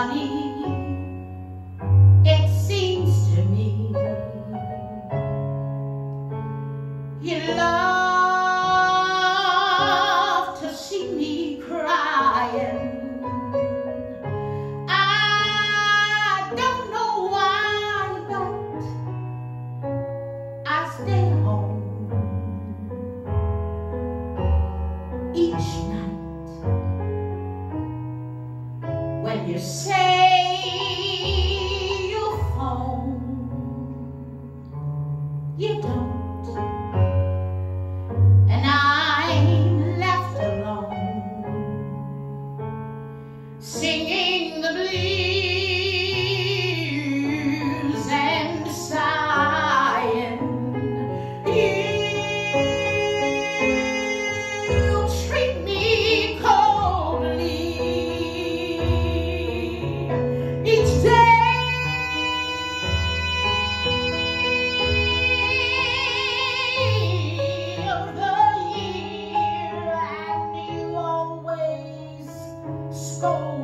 funny it seems to me you love to see me crying. I don't know why but I stay home each when you say you you don't. stone.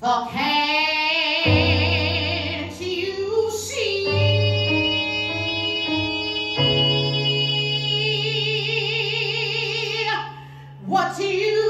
For can't you see? What you